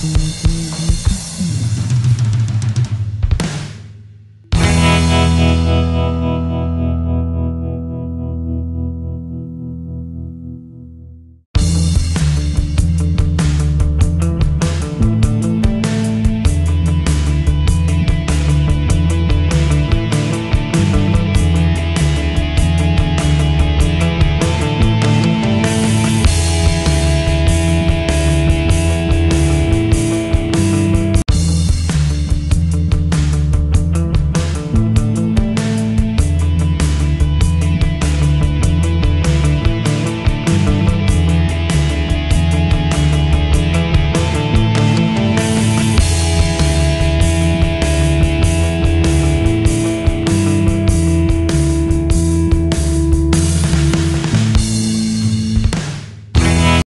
Mm-hmm.